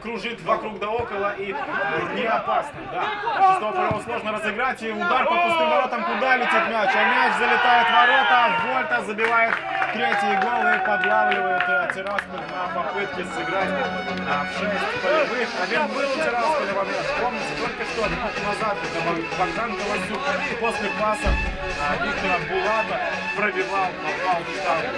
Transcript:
кружит вокруг да около и э, не опасно. Да. Шестого его сложно разыграть. И удар по пустым воротам. Куда летит мяч? А мяч залетает в ворота. А Вольта забивает третий гол и подлавливает э, Тирасполь на попытке сыграть а, в шесть полевых. Один был у Тирасполя момент. Помните, только что назад это Богдан Колосюк после паса а, Виктора Булата пробивал, попал в штангу.